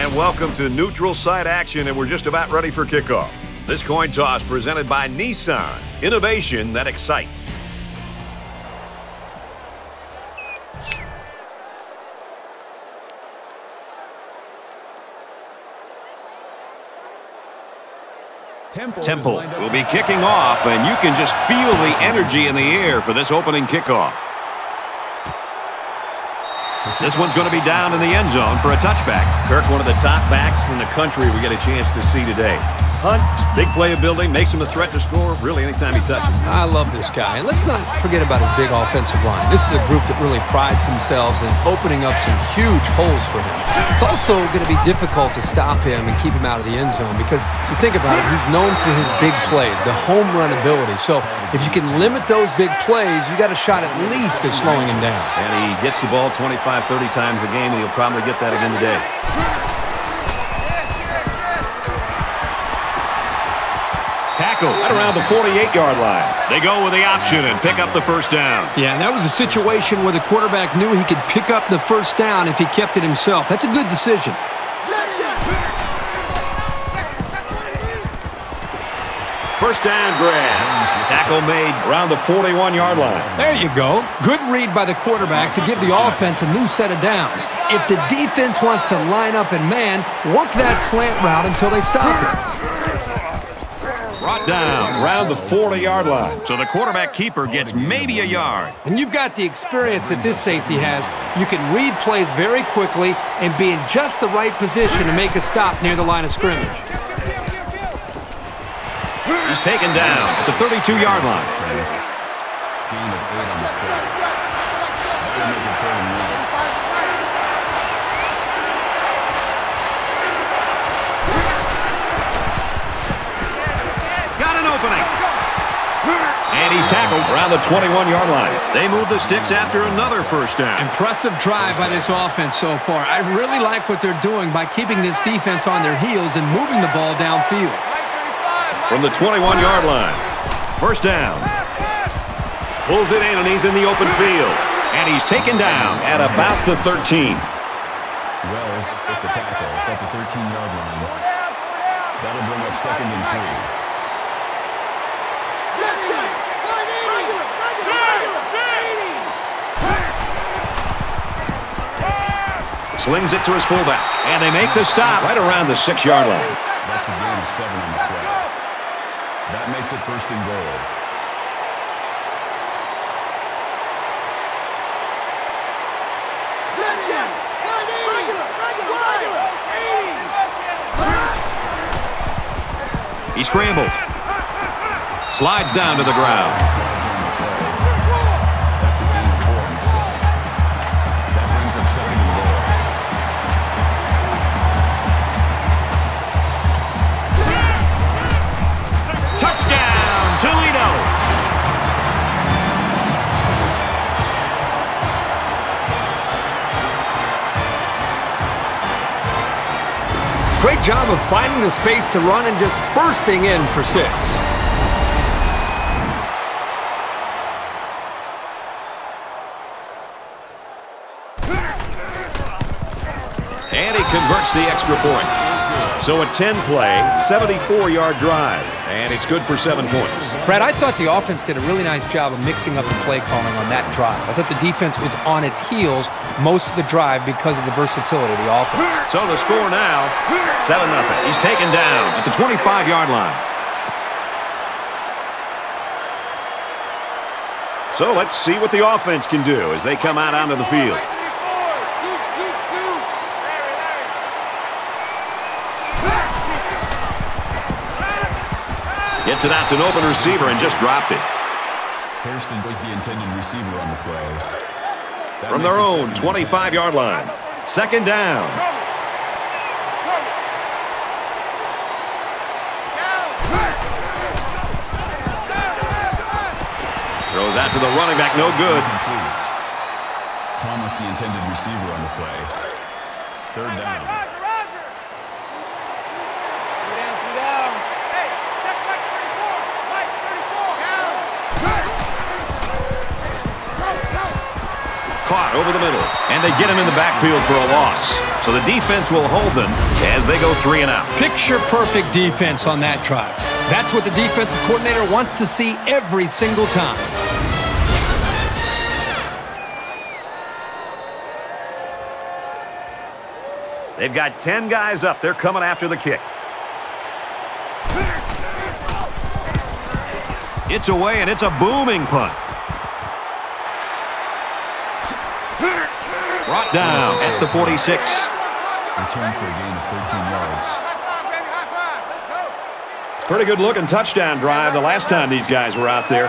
And welcome to neutral site action, and we're just about ready for kickoff. This coin toss presented by Nissan. Innovation that excites. Temple will be kicking off, and you can just feel the energy in the air for this opening kickoff. This one's going to be down in the end zone for a touchback. Kirk, one of the top backs in the country we get a chance to see today. Hunts, big playability, makes him a threat to score really anytime he touches. I love this guy. And let's not forget about his big offensive line. This is a group that really prides themselves in opening up some huge holes for him. It's also going to be difficult to stop him and keep him out of the end zone because if you think about it, he's known for his big plays, the home run ability. So if you can limit those big plays, you got a shot at least at slowing him down. And he gets the ball 25, 30 times a game, and he'll probably get that again today. Tackle right around the 48-yard line. They go with the option and pick up the first down. Yeah, and that was a situation where the quarterback knew he could pick up the first down if he kept it himself. That's a good decision. First down grab. Tackle made around the 41-yard line. There you go. Good read by the quarterback to give the offense a new set of downs. If the defense wants to line up and man, work that slant route until they stop it. Brought down around the 40-yard line. So the quarterback keeper gets maybe a yard. And you've got the experience that this safety has. You can read plays very quickly and be in just the right position to make a stop near the line of scrimmage. He's taken down at the 32-yard line. And he's tackled around the 21-yard line. They move the sticks after another first down. Impressive drive by this offense so far. I really like what they're doing by keeping this defense on their heels and moving the ball downfield. From the 21-yard line. First down. Pulls it in, and he's in the open field. And he's taken down at about the 13. Wells with the tackle at the 13-yard line. That'll bring up second and three. Slings it to his fullback. And they make the stop right around the six-yard line. That's a gain of seven on the play. That makes it first and goal. He scrambled. Slides down to the ground. Job of finding the space to run and just bursting in for six. And he converts the extra point. So a 10-play, 74-yard drive. And it's good for seven points. Brad, I thought the offense did a really nice job of mixing up the play calling on that drive. I thought the defense was on its heels most of the drive because of the versatility of the offense. So the score now, 7-0. He's taken down at the 25-yard line. So let's see what the offense can do as they come out onto the field. Gets it out to an open receiver and just dropped it. Hairston was the intended receiver on the play. That From their own 25-yard line. Second down. Throws out to the running back, no good. Thomas, the intended receiver on the play. Third down. Caught over the middle. And they get him in the backfield for a loss. So So the defense will hold them as they go three and out. Picture-perfect defense on that drive. That's what the defensive coordinator wants to see every single time. They've got 10 guys up. They're coming after the kick. It's away, and it's a booming punt. Brought down at the 46. Return for a gain of 13 yards. Pretty good looking touchdown drive the last time these guys were out there.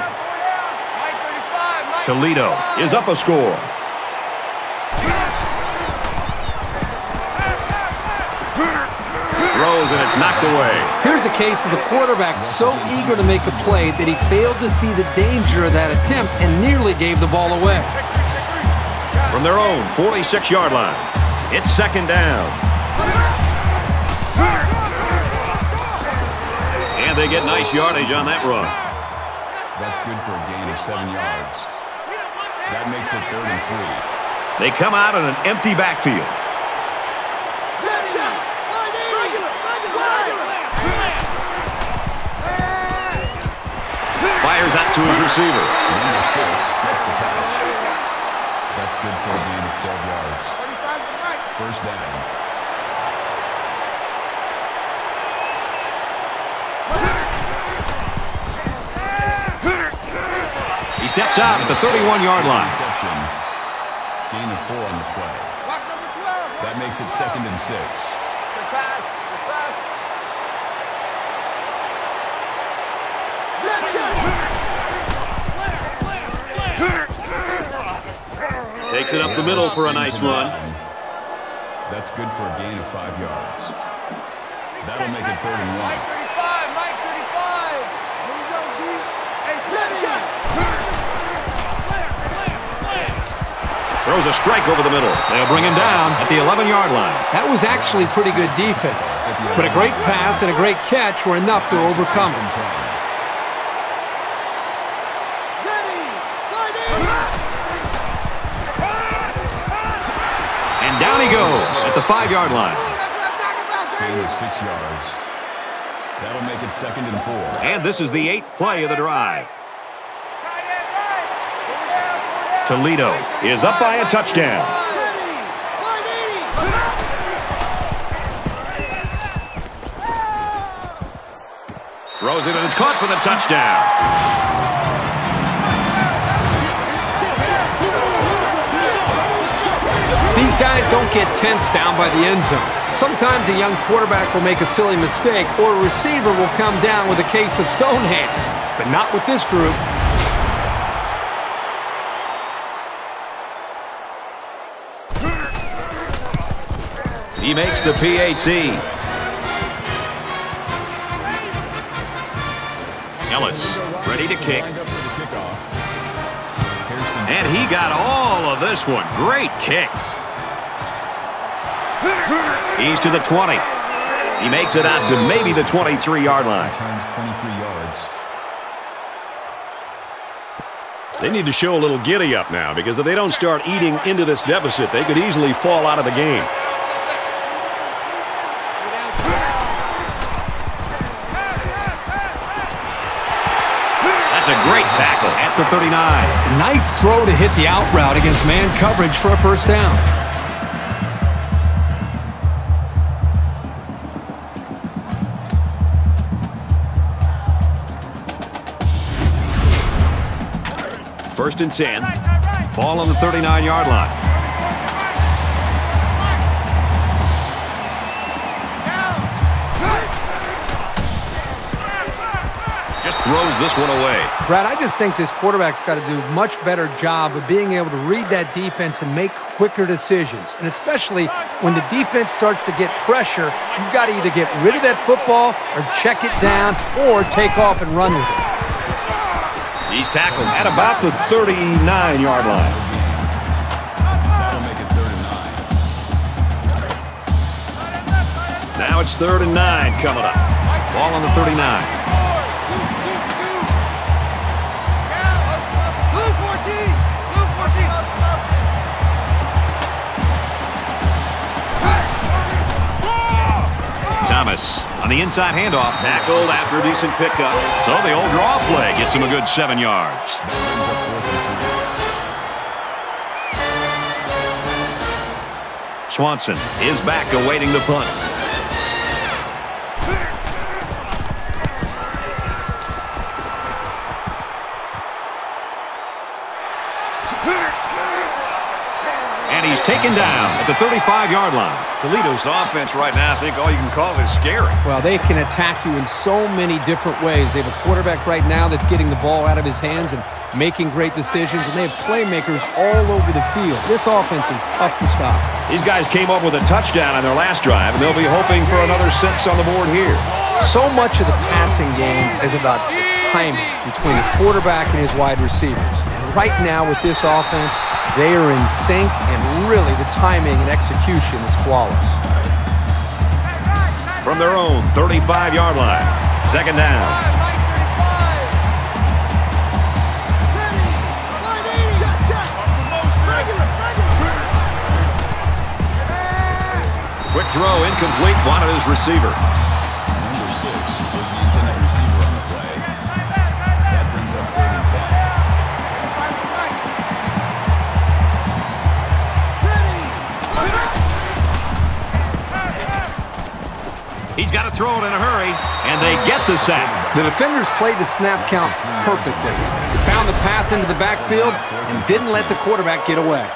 Toledo is up a score. Throws and it's knocked away. Here's a case of a quarterback so eager to make a play that he failed to see the danger of that attempt and nearly gave the ball away. From their own 46-yard line, it's second down. And they get nice yardage on that run. That's good for a gain of seven yards. That makes it third and three. They come out in an empty backfield. Fires out to his receiver. Number six gets the catch. That's good for a gain of 12 yards. First down. He steps out at the 31-yard line. Gain of four on the play. That makes it second and six. Takes it up the middle for a nice run. That's good for a gain of five yards. That'll make it third and one. Throws a strike over the middle. They'll bring him down at the 11-yard line. That was actually pretty good defense. But a great pass and a great catch were enough to overcome First him. and 10. And down he goes at the five-yard line. Six yards. That'll make it second and four. And this is the eighth play of the drive. Toledo is up by a touchdown. Throws it and it's caught for the touchdown. These guys don't get tensed down by the end zone. Sometimes a young quarterback will make a silly mistake or a receiver will come down with a case of stone hands. But not with this group. He makes the PAT. Ellis ready to kick. And he got all of this one. Great kick. He's to the 20. He makes it out to maybe the 23-yard line. returns 23 yards. They need to show a little giddy up now because if they don't start eating into this deficit, they could easily fall out of the game. Tackle at the 39. Nice throw to hit the out route against man coverage for a first down. First and 10. Ball on the 39-yard line. Throws this one away. Brad, I just think this quarterback's got to do a much better job of being able to read that defense and make quicker decisions. And especially when the defense starts to get pressure, you've got to either get rid of that football or check it down or take off and run with it. He's tackled at about the 39-yard line. That'll make it third. Now it's third and nine coming up. Ball on the 39. Thomas on the inside handoff. Tackled after a decent pickup. So the old draw play gets him a good seven yards. Swanson is back awaiting the punt. And taken down at the 35-yard line. Toledo's offense right now, I think all you can call it is scary. Well, they can attack you in so many different ways. They have a quarterback right now that's getting the ball out of his hands and making great decisions, and they have playmakers all over the field. This offense is tough to stop. These guys came up with a touchdown on their last drive, and they'll be hoping for another six on the board here. So much of the passing game is about the timing between the quarterback and his wide receivers. Right now with this offense, they are in sync, and really the timing and execution is flawless. From their own 35-yard line, second down. Quick throw, incomplete, wanted his receiver. Throw it in a hurry, and they get the sack. The defenders played the snap count perfectly. They found the path into the backfield and didn't let the quarterback get away.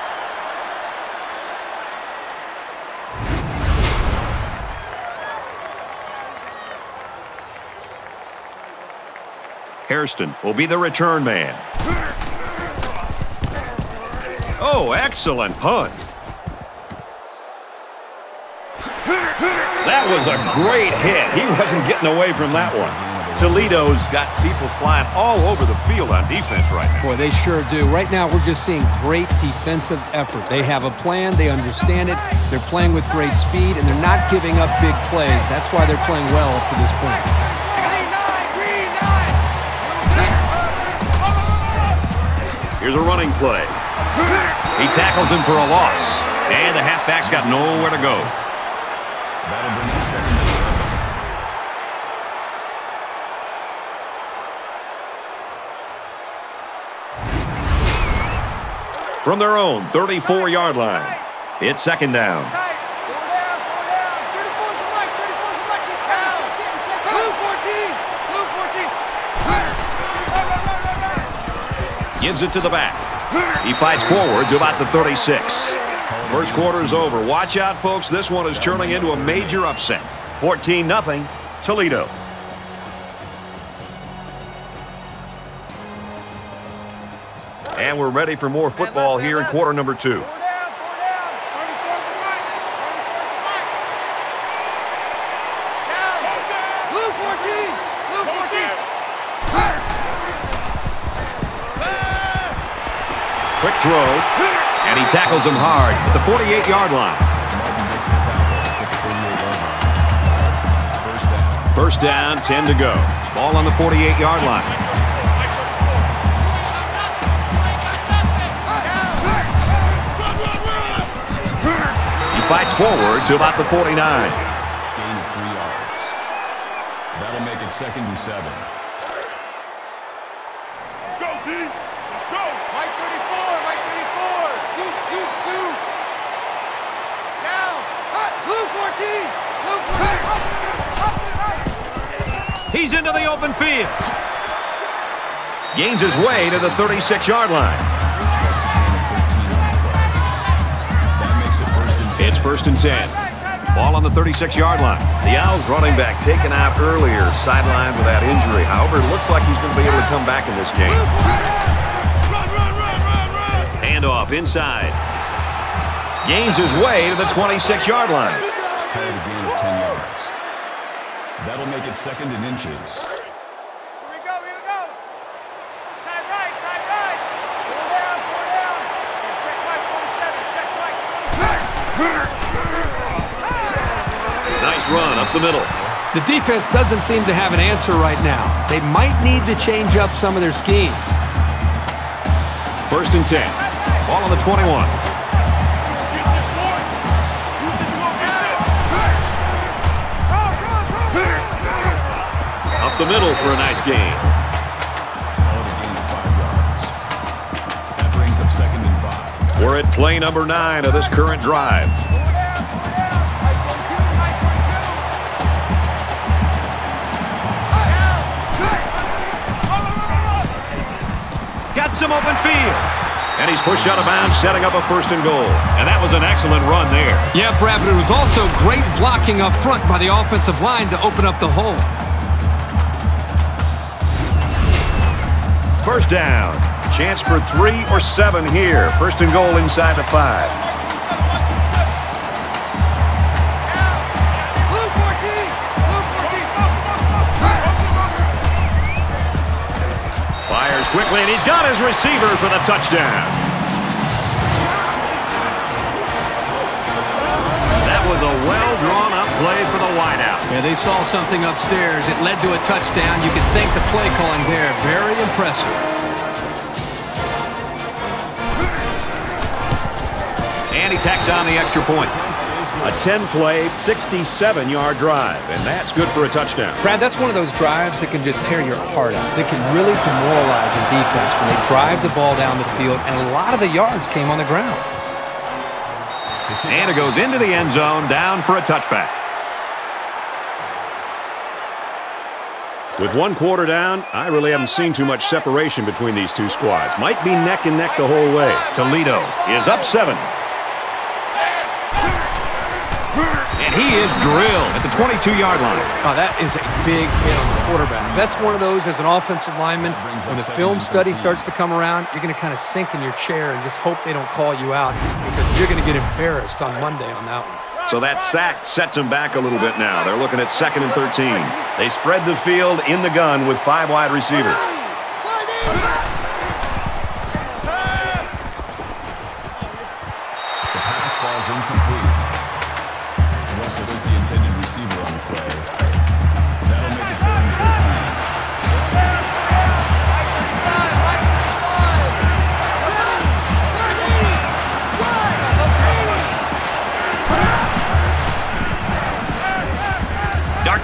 Hairston will be the return man. Oh, excellent punt. That was a great hit. He wasn't getting away from that one. Toledo's got people flying all over the field on defense right now. Boy, they sure do. Right now, we're just seeing great defensive effort. They have a plan. They understand it. They're playing with great speed, and they're not giving up big plays. That's why they're playing well up to this point. Here's a running play. He tackles him for a loss. And the halfback's got nowhere to go. From their own 34-yard line, it's second down. Gives it to the back. He fights forward to about the 36. First quarter is over. Watch out, folks. This one is turning into a major upset. 14-0 Toledo. And we're ready for more football here in quarter number two. Quick throw. And he tackles him hard at the 48-yard line. Martin makes the tackle at the 48-yard line. First down. First down, 10 to go. Ball on the 48-yard line. Fights forward to about the 49. Gain of three yards. That'll make it second and seven. Go, D! Let's go! Mike 34, Mike 34! Scoot, scoot, scoot! Down! Hut! Blue 14! Blue 14! He's into the open field. Gains his way to the 36-yard line. It's first and 10. Ball on the 36-yard line. The Owls running back taken out earlier, sidelined with that injury. However, it looks like he's going to be able to come back in this game. Run, run, run, run, run! Handoff inside. Gains his way to the 26-yard line. Called a gain of 10 yards. That'll make it second and inches. The middle. The defense doesn't seem to have an answer right now. They might need to change up some of their schemes. First and 10. Ball on the 21. Get this board! Use it to open it! Go, go, go! up the middle for a nice gain. Call it a gain of five yards. That brings up second and five. We're at play number nine of this current drive. Some open field. And he's pushed out of bounds, setting up a first and goal. And that was an excellent run there. Yeah, Brad, but it was also great blocking up front by the offensive line to open up the hole. First down. Chance for three or seven here. First and goal inside the five. Quickly, and he's got his receiver for the touchdown. That was a well-drawn-up play for the wideout. Yeah, they saw something upstairs. It led to a touchdown. You can thank the play calling there. Very impressive. And he tacks on the extra point. A 10-play, 67-yard drive, and that's good for a touchdown. Brad, that's one of those drives that can just tear your heart out. That can really demoralize a defense when they drive the ball down the field, and a lot of the yards came on the ground. And it goes into the end zone, down for a touchback. With one quarter down, I really haven't seen too much separation between these two squads. Might be neck and neck the whole way. Toledo is up seven. And he is drilled at the 22-yard line. Oh, that is a big hit on the quarterback. That's one of those as an offensive lineman, when the film study starts to come around, you're going to kind of sink in your chair and just hope they don't call you out because you're going to get embarrassed on Monday on that one. So that sack sets them back a little bit now. They're looking at second and 13. They spread the field in the gun with five wide receivers.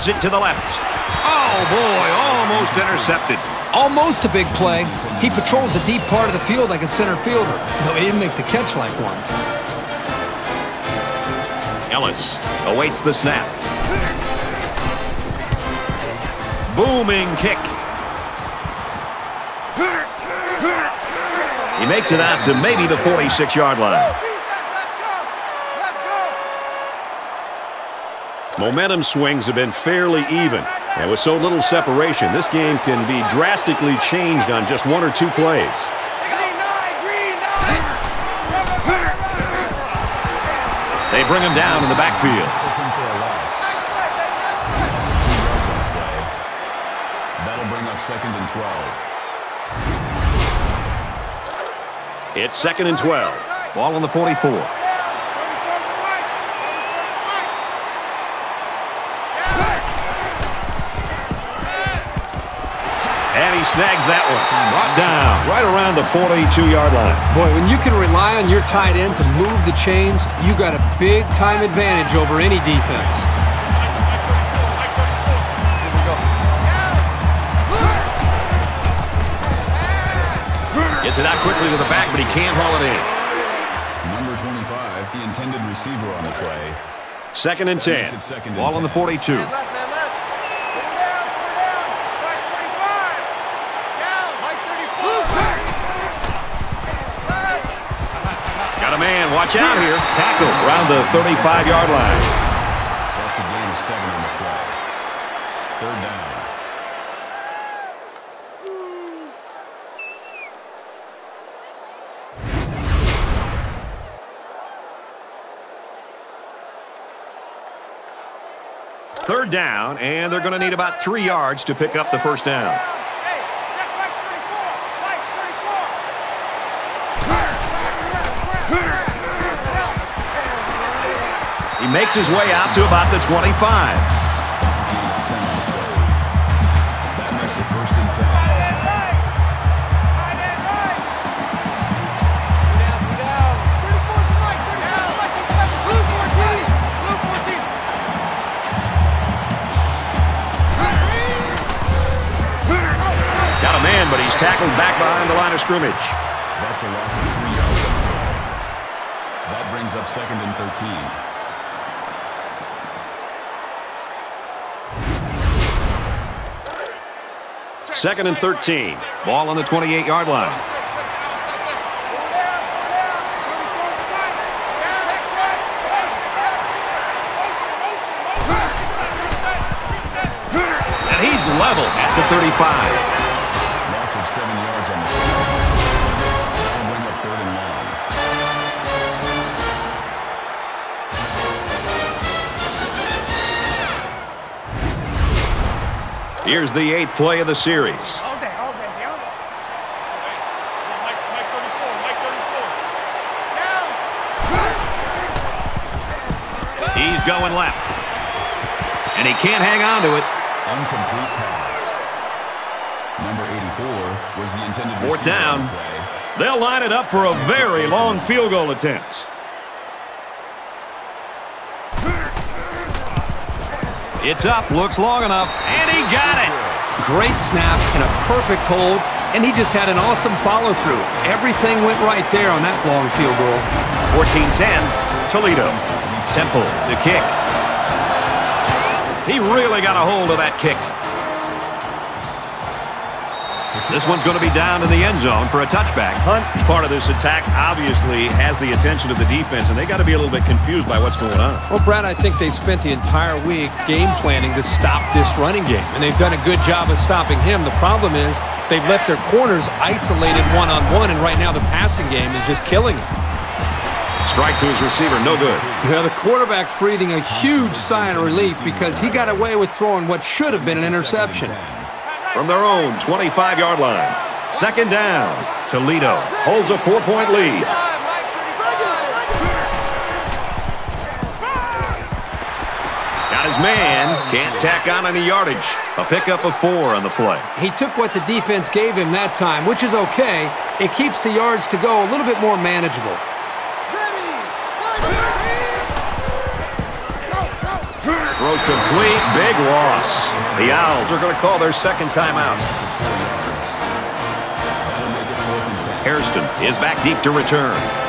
It to the left. Oh, boy, almost intercepted. Almost a big play. He patrols the deep part of the field like a center fielder, though he didn't make the catch like one. Ellis awaits the snap. Booming kick. He makes it out to maybe the 46-yard line. Momentum swings have been fairly even. And with so little separation, this game can be drastically changed on just one or two plays. They bring him down in the backfield. Looking for a loss. Loss of two yards on the play. That'll bring up second and 12. It's second and 12. Ball on the 44. Snags that one. Brought down right around the 42-yard line. Boy, when you can rely on your tight end to move the chains, you got a big time advantage over any defense. Gets it out quickly to the back, but he can't haul it in. Number 25, the intended receiver on the play. Second and 10. makes second and Ball on the 10. 42. Got a man. Watch out here. Tackle around the 35-yard line. That's a gain of seven on the play. Third down. Third down, and they're going to need about three yards to pick up the first down. Makes his way out to about the 25. That's a gain of 10 on. That makes it first and 10. but he's tackled back behind the line of scrimmage. That's a loss of three yards. That brings up second and 13. Second and 13. Ball on the 28-yard line. And he's level at the 35. Here's the eighth play of the series. All day, all day, all day. Mike, Mike 34, Mike 34. He's going left. And he can't hang on to it. Incomplete pass. Number 84 was the intended Fourth receiver on down. play. They'll line it up for a very long field goal attempt. It's up, looks long enough, and he got it. Great snap and a perfect hold, and he just had an awesome follow-through. Everything went right there on that long field goal. 14-10, Toledo. Temple to kick. He really got a hold of that kick. This one's going to be down in the end zone for a touchback. Hunt, part of this attack, obviously has the attention of the defense, and they got to be a little bit confused by what's going on. Well, Brad, I think they spent the entire week game planning to stop this running game, and they've done a good job of stopping him. The problem is they've left their corners isolated one-on-one, and right now the passing game is just killing them. Strike to his receiver, no good. Yeah, the quarterback's breathing a huge sigh of relief because he got away with throwing what should have been an interception. From their own 25-yard line. Second down. Toledo holds a four-point lead. Got his man. Can't tack on any yardage. A pickup of four on the play. He took what the defense gave him that time, which is okay. It keeps the yards to go a little bit more manageable. Throws complete. Big loss. The Owls are going to call their second timeout. Hairston is back deep to return.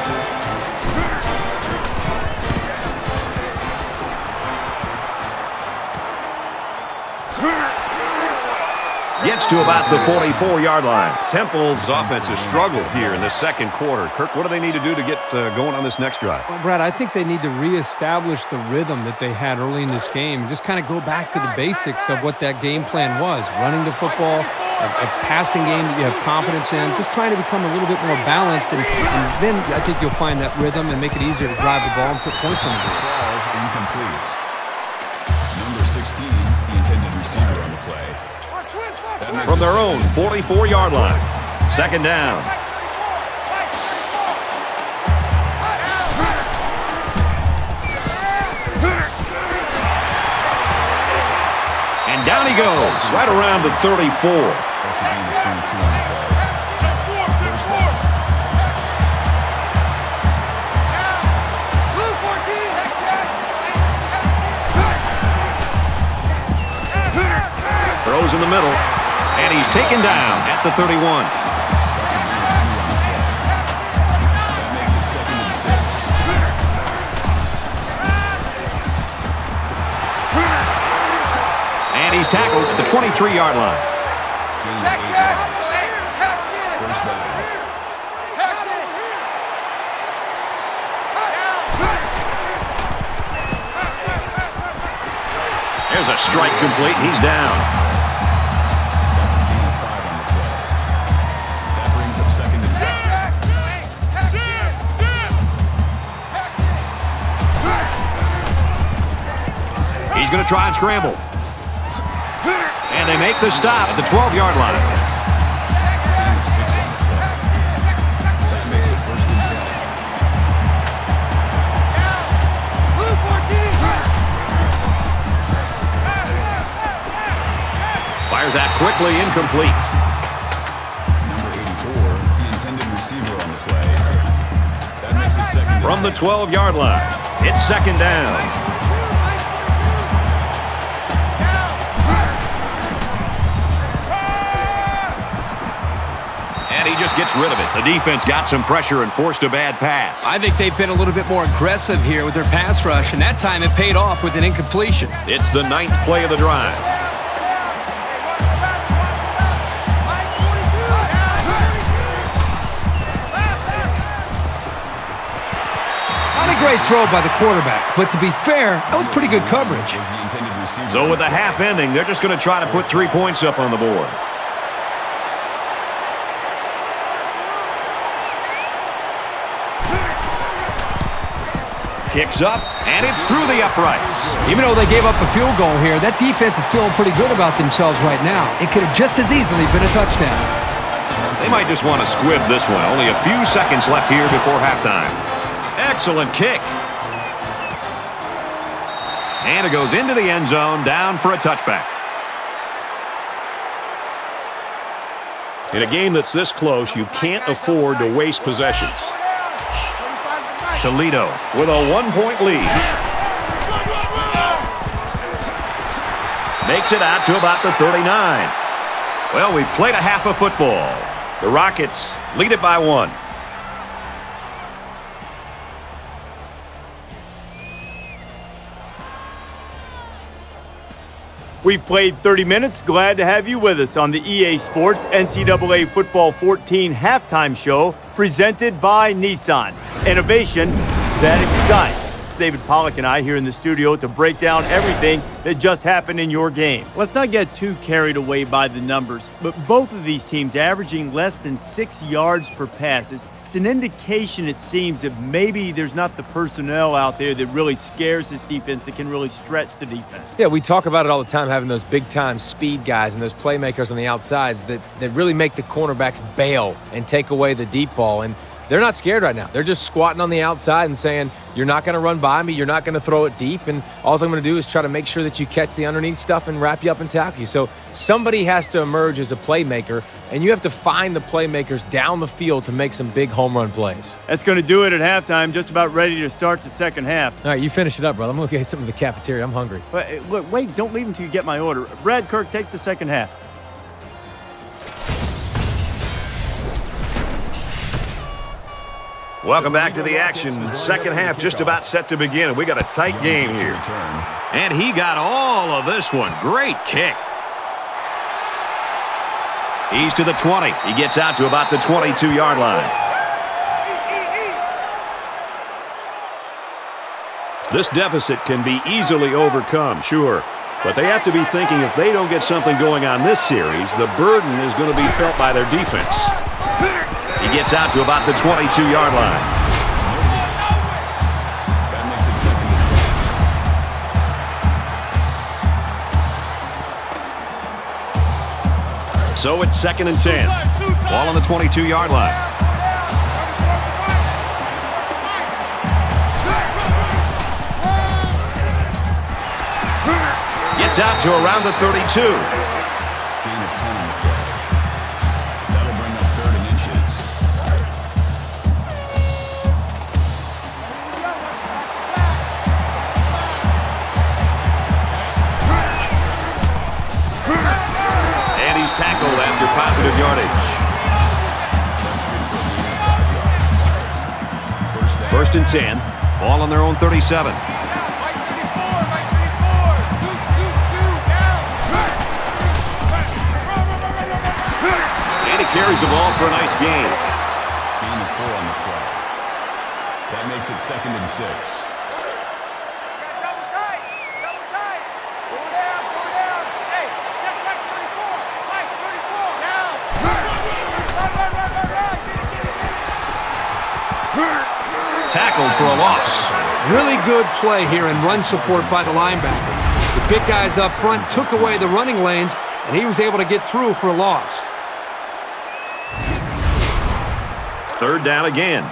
Gets to about the 44-yard line. Temple's offense has struggled here in the second quarter. Kirk, what do they need to do to get uh, going on this next drive? Well, Brad, I think they need to reestablish the rhythm that they had early in this game and just kind of go back to the basics of what that game plan was. Running the football, a, a passing game that you have confidence in, just trying to become a little bit more balanced. And, and then I think you'll find that rhythm and make it easier to drive the ball and put points on the board. Incomplete. From their own 44-yard line. Second down. And down he goes, right around the 34. That's a gain of 22 on the play. First down. Throws in the middle. And he's taken down at the 31. That's a gain of three on the play. That makes it second and he's tackled at the 23-yard line. Check, check. There's a strike complete. He's down. Going to try and scramble. And they make the stop at the 12-yard line. Gain of six on the play. That makes it first and ten. Blue 14. Fires out quickly, incomplete. Number 84, the intended receiver on the play. That makes it second From the 12-yard line, it's second down. Gets rid of it. The defense got some pressure and forced a bad pass. I think they've been a little bit more aggressive here with their pass rush, and that time it paid off with an incompletion. It's the ninth play of the drive. Not a great throw by the quarterback, but to be fair, that was pretty good coverage. Was the intended receiver. So with the half ending, they're just going to try to put three points up on the board. Kicks up, and it's through the uprights. Even though they gave up a field goal here, that defense is feeling pretty good about themselves right now. It could have just as easily been a touchdown. They might just want to squib this one. Only a few seconds left here before halftime. Excellent kick. And it goes into the end zone, down for a touchback. In a game that's this close, you can't afford to waste possessions. Toledo with a one-point lead. Makes it out to about the 39. Well, we played a half of football. The Rockets lead it by one. We've played 30 minutes. Glad to have you with us on the EA Sports NCAA Football 14 halftime show presented by Nissan. Innovation that excites. David Pollack and I here in the studio to break down everything that just happened in your game. Let's not get too carried away by the numbers, but both of these teams averaging less than six yards per pass. It's, it's an indication, it seems, that maybe there's not the personnel out there that really scares this defense that can really stretch the defense. Yeah, we talk about it all the time, having those big time speed guys and those playmakers on the outsides that, that really make the cornerbacks bail and take away the deep ball. And they're not scared right now. They're just squatting on the outside and saying, You're not going to run by me. You're not going to throw it deep. And all I'm going to do is try to make sure that you catch the underneath stuff and wrap you up and tackle you. So somebody has to emerge as a playmaker, and you have to find the playmakers down the field to make some big home run plays. That's going to do it at halftime. Just about ready to start the second half. All right, you finish it up, brother. I'm going to get something in the cafeteria. I'm hungry. But look, wait, don't leave until you get my order. Brad Kirk, take the second half. Welcome back to the action. Second half just about set to begin, and we got a tight game here. And he got all of this one. Great kick. He's to the 20. He gets out to about the 22-yard line. This deficit can be easily overcome, sure. But they have to be thinking if they don't get something going on this series, the burden is going to be felt by their defense. He gets out to about the 22-yard line. That makes it second and 10. So it's second and 10. Ball on the 22-yard line. Gets out to around the 32. First and 10. Ball on their own 37. And he carries the ball for a nice gain. Gain of four on the play. That makes it second and six. Tackled for a loss. Really good play here in run support by the linebacker. The big guys up front took away the running lanes, and he was able to get through for a loss. Third down again.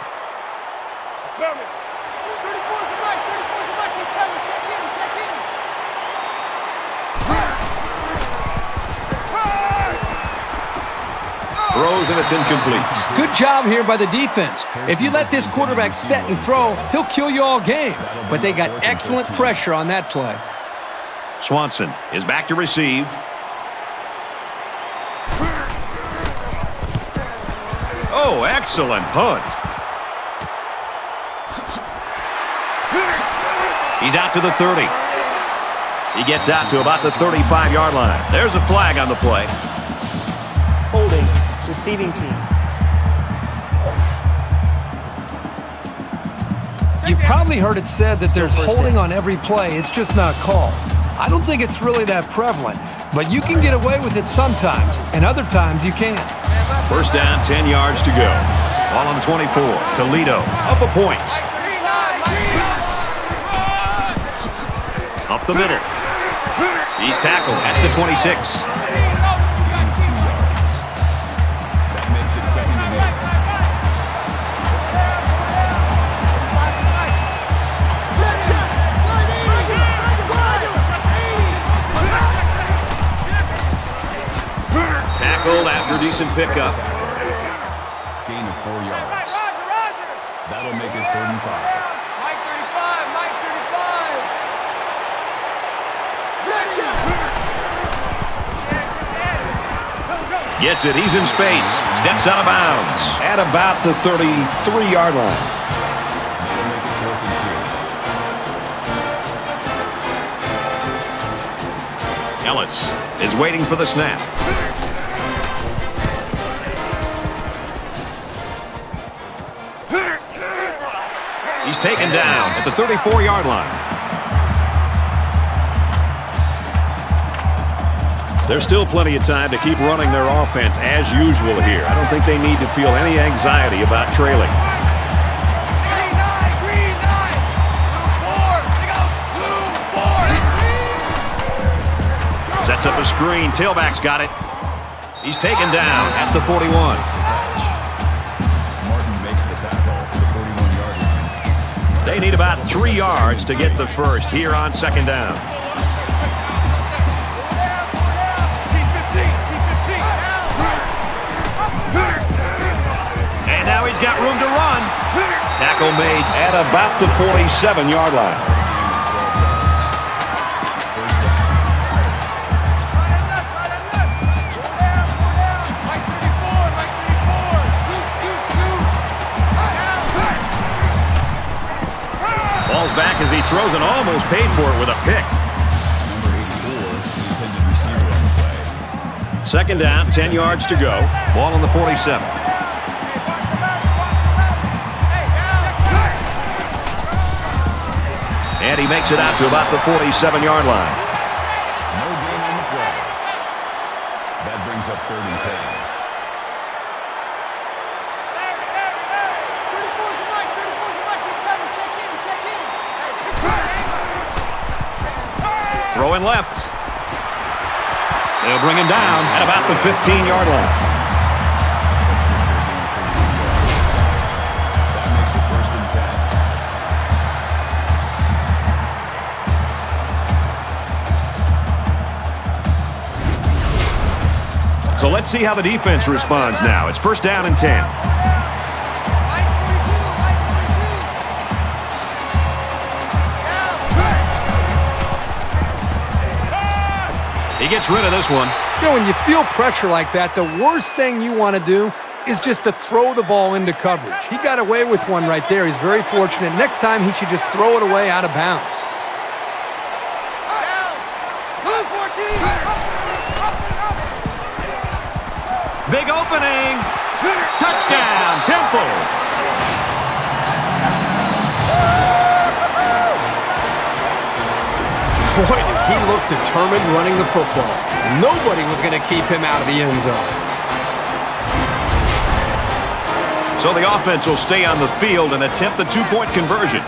Throws and it's incomplete. Good job here by the defense. If you let this quarterback set and throw, he'll kill you all game. But they got excellent pressure on that play. Swanson is back to receive. Oh, excellent punt. He's out to the 30. He gets out to about the 35-yard line. There's a flag on the play. Holding. Receiving team. You've probably heard it said that there's holding on every play. It's just not called. I don't think it's really that prevalent, but you can get away with it sometimes, and other times you can't. First down, 10 yards to go. Ball on the 24. Toledo up a point. Up the middle. He's tackled at the 26. Tackled after a decent pickup. Gain of four yards. Roger, Roger. That'll make it third and five. Mike 35, Mike 35. Gets it. He's in space. Steps out of bounds at about the 33-yard line. That'll make it fourth and two. Ellis is waiting for the snap. Taken down at the 34-yard line. There's still plenty of time to keep running their offense as usual here. I don't think they need to feel any anxiety about trailing. Sets up a screen. Tailback's got it. He's taken down at the 41. Three yards to get the first here on second down. Keep 15, keep 15. And now he's got room to run. Tackle made at about the 47-yard line. Throws and almost paid for it with a pick. Number 84, the intended receiver on the play. Second down, 10 yards to go. Ball on the 47. And he makes it out to about the 47-yard line. No gain on the play. That brings up third and 10. Throwing left. They'll bring him down at about the 15-yard line. That makes it first and 10. So let's see how the defense responds now. It's first down and 10. Gets rid of this one. You know, when you feel pressure like that, the worst thing you want to do is just to throw the ball into coverage. He got away with one right there. He's very fortunate. Next time, he should just throw it away out of bounds. Big opening. Touchdown, Temple. Boy, did he looked determined running the football. Nobody was going to keep him out of the end zone. So the offense will stay on the field and attempt the two-point conversion.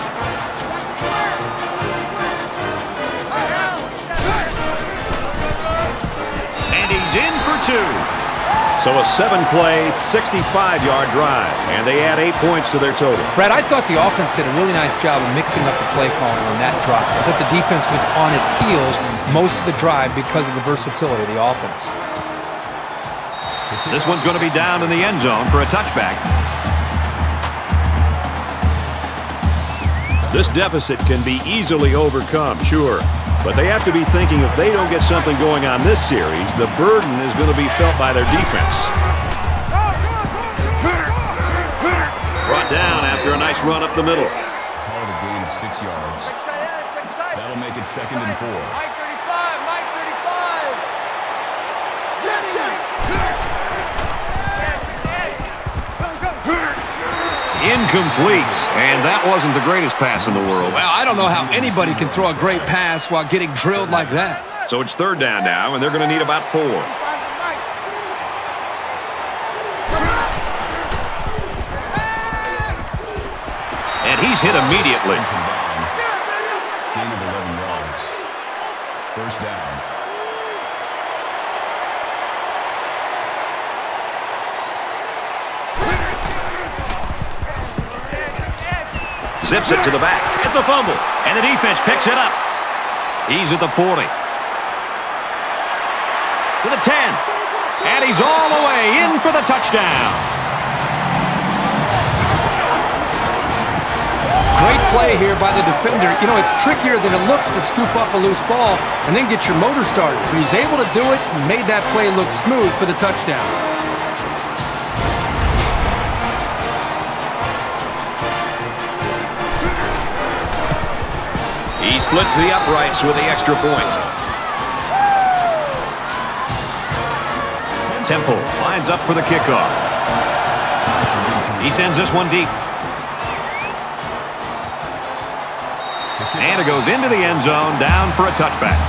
So a seven-play, 65-yard drive, and they add eight points to their total. Brad, I thought the offense did a really nice job of mixing up the play calling on that drive. I thought the defense was on its heels most of the drive because of the versatility of the offense. This one's going to be down in the end zone for a touchback. This deficit can be easily overcome, sure. But they have to be thinking if they don't get something going on this series, the burden is going to be felt by their defense. Brought down after a nice run up the middle. Called a gain of six yards. That'll make it second and four. Incomplete. And that wasn't the greatest pass in the world. Well, I don't know how anybody can throw a great pass while getting drilled like that. So it's third down now, and they're going to need about four. And he's hit immediately. Zips it to the back. It's a fumble. And the defense picks it up. He's at the 40. To the 10. And he's all the way in for the touchdown. Great play here by the defender. You know, it's trickier than it looks to scoop up a loose ball and then get your motor started. But he's able to do it and made that play look smooth for the touchdown. He splits the uprights with the extra point. Temple lines up for the kickoff. He sends this one deep. And it goes into the end zone, down for a touchback.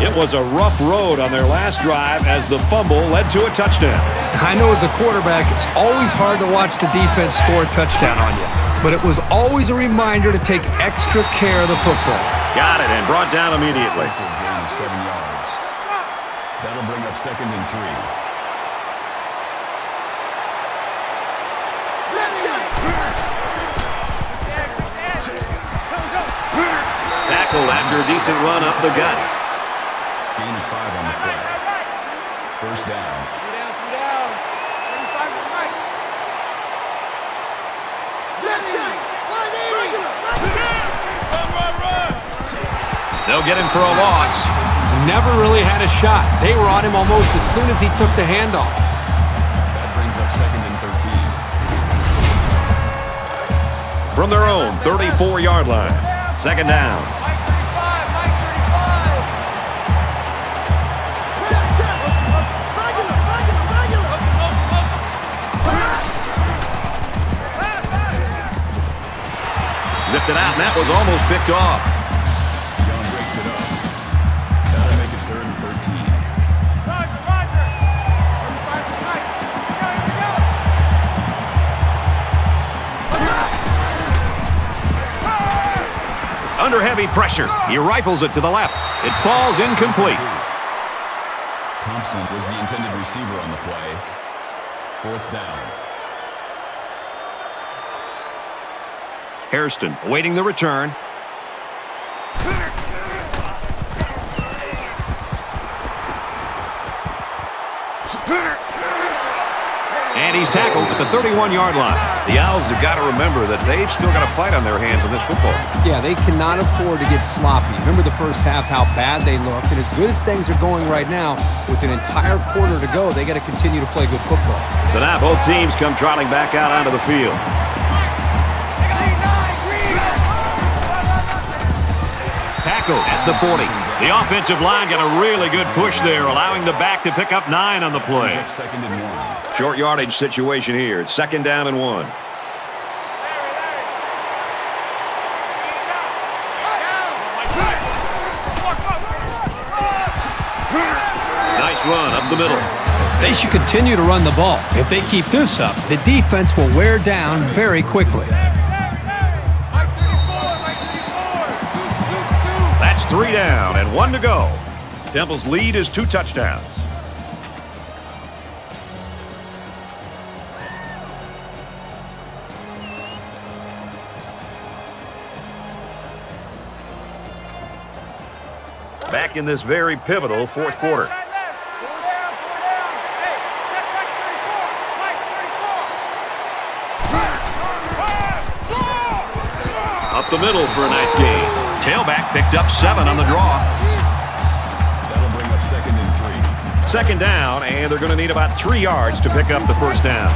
It was a rough road on their last drive as the fumble led to a touchdown. I know as a quarterback, it's always hard to watch the defense score a touchdown on you. But it was always a reminder to take extra care of the football. Got it and brought down immediately. For gain of seven yards. That'll bring up second and three. Tackled after a decent run up the gut. They'll get him for a loss. Never really had a shot. They were on him almost as soon as he took the handoff. That brings up second and 13. From their own 34-yard line. Second down. Mike 35, Mike 35. Zipped it out, and that was almost picked off. Under heavy pressure, he rifles it to the left. It falls incomplete. Thompson was the intended receiver on the play. Fourth down. Hairston awaiting the return. Tackled at the 31-yard line. The Owls have got to remember that they've still got a fight on their hands in this football. Yeah, they cannot afford to get sloppy. Remember the first half, how bad they looked. And as good as things are going right now, with an entire quarter to go, they got to continue to play good football. So now both teams come trotting back out onto the field. Tackled at the 40. The offensive line got a really good push there, allowing the back to pick up nine on the play. Brings up second and one. Short yardage situation here. It's second down and one. Nice run up the middle. They should continue to run the ball. If they keep this up, the defense will wear down very quickly. Three down and one to go. Temple's lead is two touchdowns. Back in this very pivotal fourth quarter. Side left. Four down, four down. Hey, check Mike 34. Mike 34. Up the middle for a nice gain tailback picked up seven on the draw. That'll bring up second and three. Second down, and they're going to need about three yards to pick up the first down.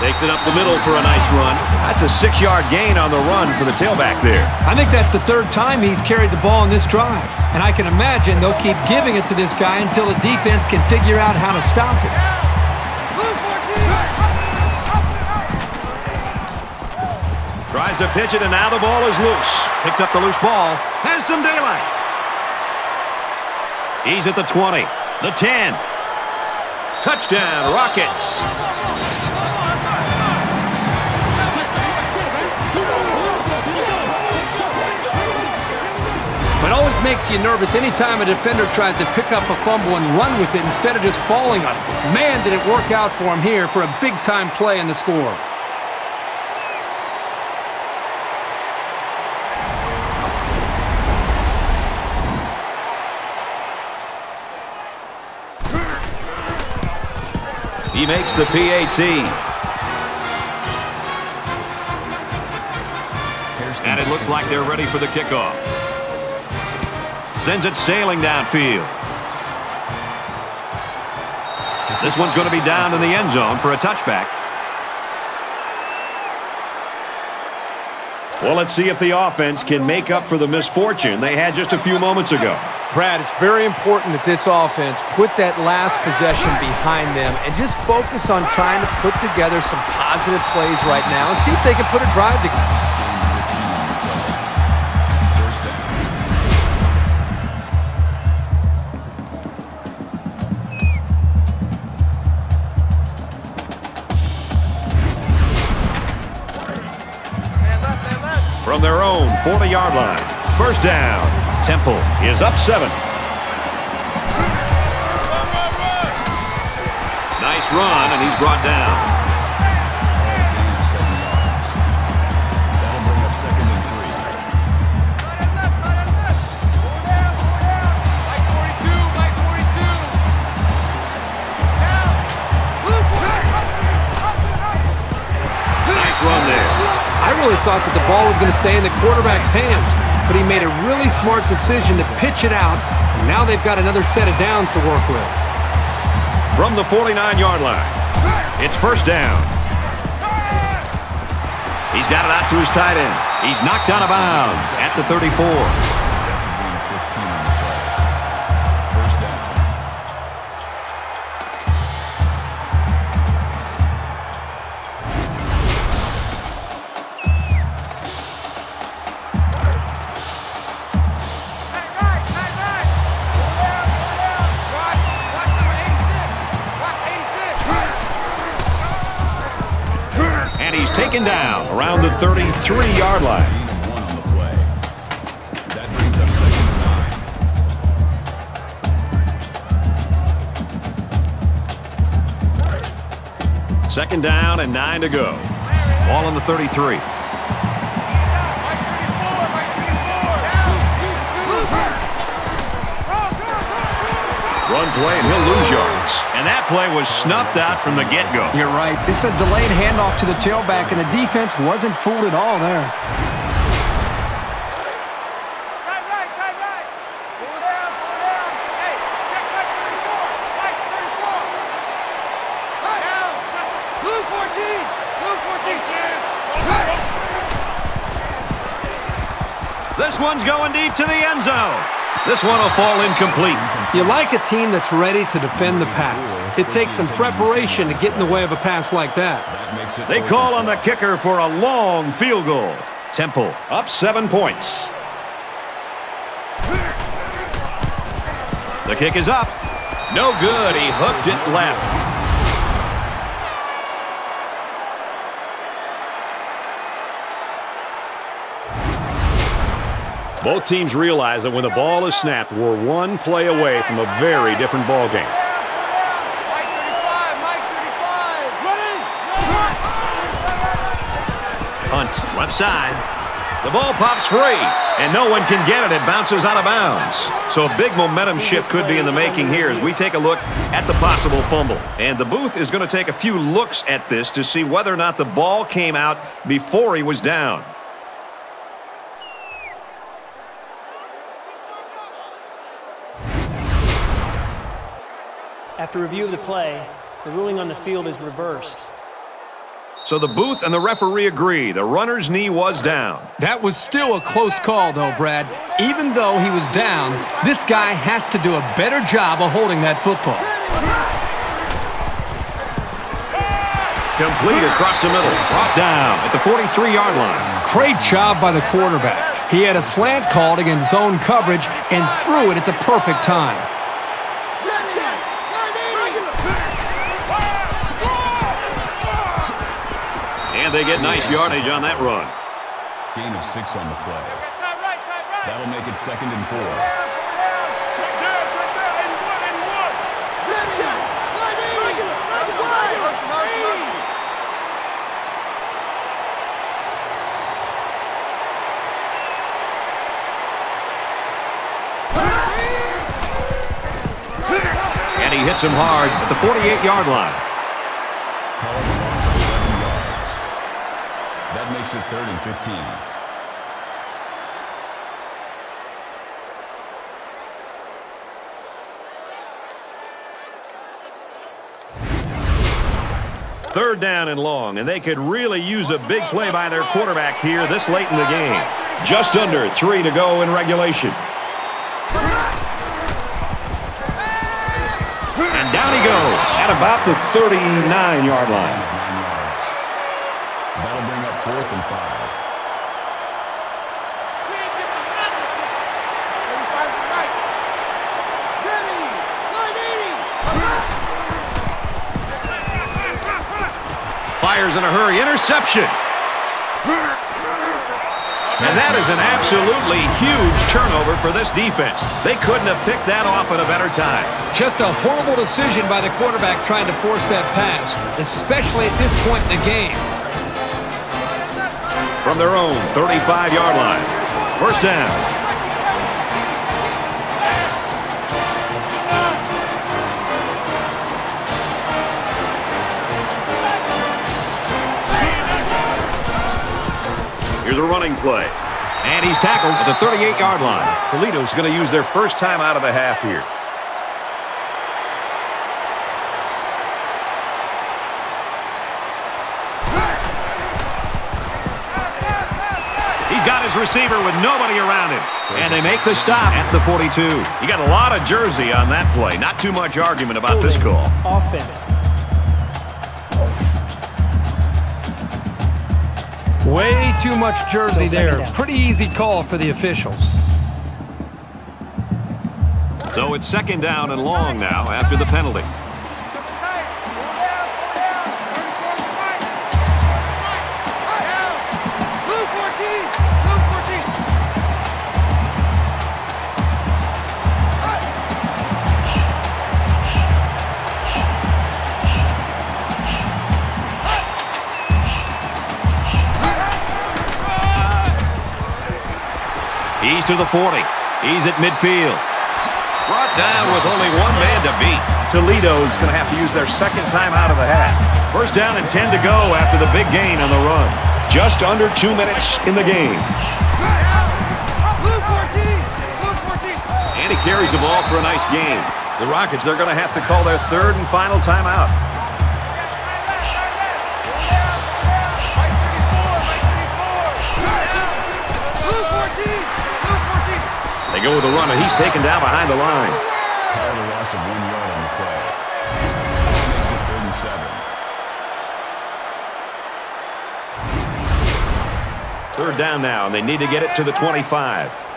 Takes it up the middle for a nice run. That's a six-yard gain on the run for the tailback there. I think that's the third time he's carried the ball in this drive. And I can imagine they'll keep giving it to this guy until the defense can figure out how to stop it. To pitch it, and now the ball is loose. Picks up the loose ball. Has some daylight. He's at the 20, the 10. Touchdown, Rockets. It always makes you nervous anytime a defender tries to pick up a fumble and run with it instead of just falling on it. Man, did it work out for him here for a big-time play in the score. He makes the PAT. And it looks like they're ready for the kickoff. Sends it sailing downfield. This one's going to be down in the end zone for a touchback. Well, let's see if the offense can make up for the misfortune they had just a few moments ago. Brad, it's very important that this offense put that last possession behind them and just focus on trying to put together some positive plays right now and see if they can put a drive together. From their own 40-yard line. First down. Temple is up seven. Nice run, and he's brought down. Gain of seven yards. That'll bring up second and three. Nice run there. I really thought that the ball was going to stay in the quarterback's hands, but he made a really smart decision to pitch it out, and now they've got another set of downs to work with. From the 49-yard line, it's first down. He's got it out to his tight end. He's knocked out of bounds at the 34. Taken down around the 33-yard line. Second. Second down and nine to go. Ball on the 33. Run play, and he'll lose yards. And that play was snuffed out from the get-go. You're right. This is a delayed handoff to the tailback, and the defense wasn't fooled at all there. Tight right, tight right. Pull down, pull down. Hey, check right 34. Right 34. Down. Blue 14. Blue 14. This one's going deep to the end zone. This one will fall incomplete. You like a team that's ready to defend the pass. It takes some preparation to get in the way of a pass like that. They call on the kicker for a long field goal. Temple up seven points. The kick is up. No good. He hooked it left. Both teams realize that when the ball is snapped, we're one play away from a very different ball game. Mike 35, Mike 35. Running. Hunt, left side. The ball pops free, and no one can get it. It bounces out of bounds. So a big momentum shift could be in the making here as we take a look at the possible fumble. And the booth is going to take a few looks at this to see whether or not the ball came out before he was down. After review of the play, the ruling on the field is reversed. So the booth and the referee agree. The runner's knee was down. That was still a close call, though, Brad. Even though he was down, this guy has to do a better job of holding that football. Complete across the middle. Brought down at the 43-yard line. Great job by the quarterback. He had a slant called against zone coverage and threw it at the perfect time. And they get nice yardage on that run. Gain of six on the play. Time right, time right. That'll make it second and four. Check down, check down. And one, and one. And he hits him hard at the 48-yard line. Makes it third and 15. Third down and long, and they could really use a big play by their quarterback here this late in the game. Just under three to go in regulation. And down he goes at about the 39-yard line. Fourth and five. Fires in a hurry. Interception. And that is an absolutely huge turnover for this defense. They couldn't have picked that off at a better time. Just a horrible decision by the quarterback trying to force that pass, especially at this point in the game. From their own 35-yard line. First down. Here's a running play. And he's tackled at the 38-yard line. Toledo's going to use their first time out of the half here. Receiver with nobody around him. And they make the stop at the 42. You got a lot of jersey on that play. Not too much argument about this call. Offense. Way too much jersey there. Pretty easy call for the officials. So it's second down and long now after the penalty. To the 40. He's at midfield. Brought down with only one man to beat. Toledo's going to have to use their second time out of the half. First down and 10 to go after the big gain on the run. Just under two minutes in the game. And he carries the ball for a nice game. The Rockets, they're going to have to call their third and final timeout. They go with the run, and he's taken down behind the line. Call it a loss of one yard on the play. Makes it third and seven. Third down now, and they need to get it to the 25.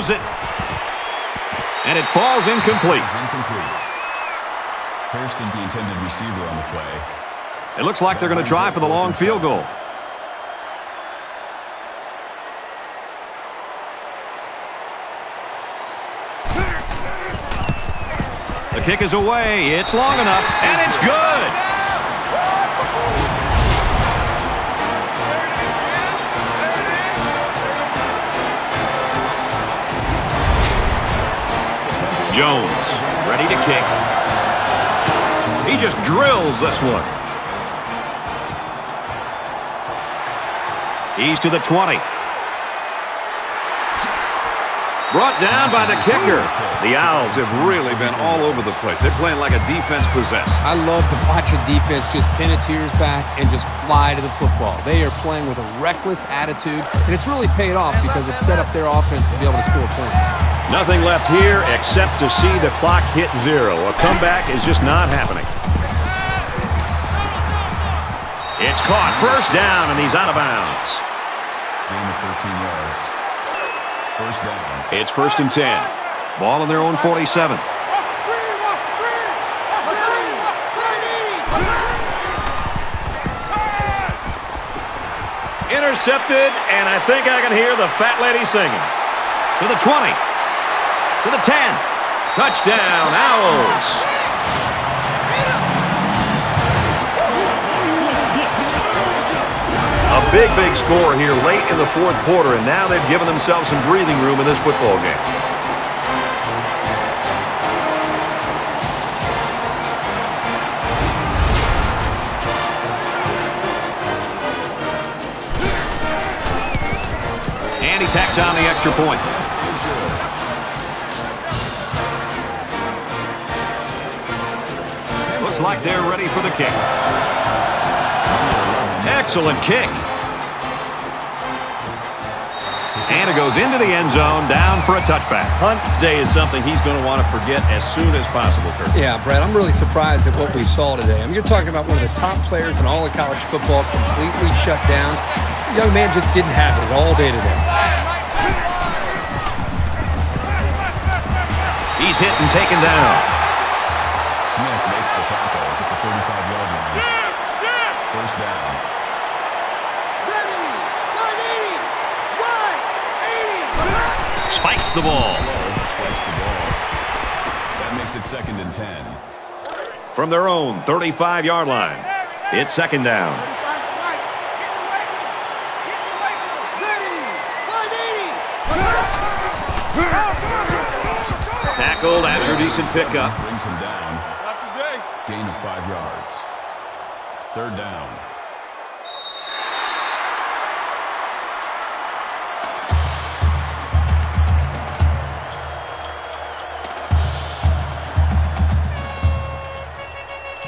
Throws it. And it falls incomplete. Incomplete. The intended receiver on the play. It looks like they're going to try for the long field goal. The kick is away. It's long enough, and it's good. Jones, ready to kick. He just drills this one. He's to the 20. Brought down by the kicker. The Owls have really been all over the place. They're playing like a defense possessed. I love to watch a defense just pin its ears back and just fly to the football. They are playing with a reckless attitude, and it's really paid off because it's set up their offense to be able to score points. Nothing left here except to see the clock hit zero. A comeback is just not happening. It's caught. First down, and he's out of bounds. Gain of 13 yards. First down. It's first and 10. Ball in their own 47. Intercepted, and I think I can hear the fat lady singing. To the 20. To the 10. Touchdown, Owls. A big, big score here late in the fourth quarter, and now they've given themselves some breathing room in this football game. And he tacks on the extra point. Looks like they're ready for the kick. Excellent kick. And it goes into the end zone, down for a touchback. Hunt's day is something he's going to want to forget as soon as possible, Kirk. Yeah, Brad, I'm really surprised at what we saw today. I mean, you're talking about one of the top players in all of college football completely shut down. The young man just didn't have it all day today. He's hit and taken down. Smith makes the tackle at the 35-yard line. First down. Spikes the ball. Spikes the ball. That makes it second and 10. From their own 35-yard line. It's second down. Tackled after decent pickup. Brings him down. Gain of five yards. Third down.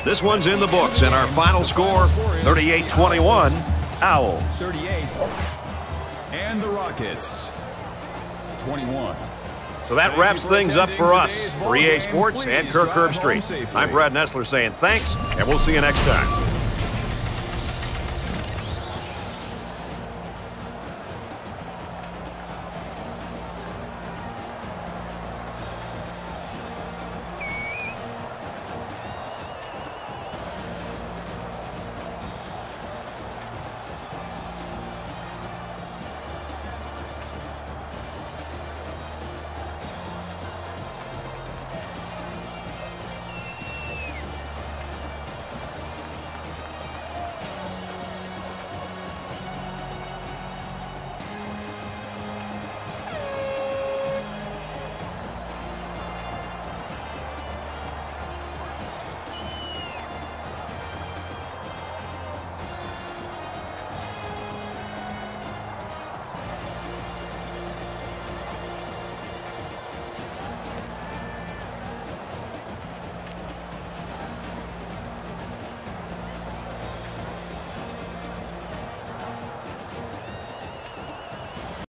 This one's in the books, and our final score, 38-21, Owls. 38. And the Rockets. 21. So that wraps things up for us. For EA Sports and Kirk Herbstreit. I'm Brad Nessler saying thanks, and we'll see you next time.